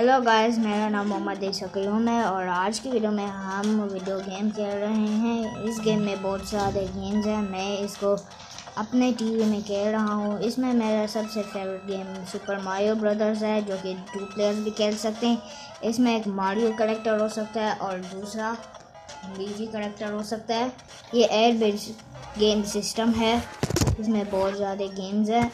Hello guys मेरा नाम मोहम्मद शकील है और आज की वीडियो में हम वीडियो गेम खेल रहे हैं। इस गेम में बहुत सारे गेम्स हैं। मैं इसको अपने टीवी में खेल रहा हूँ। इसमें मेरा सबसे favourite game super Mario Brothers है, जो कि टू प्लेयर्स भी खेल सकते हैं। इसमें एक मारियो करेक्टर हो सकता है और दूसरा लीजी करेक्टर हो सकता है। ये एयर बेस्ड गेम सिस्टम है। इसमें बहुत ज़्यादा गेम्स हैं।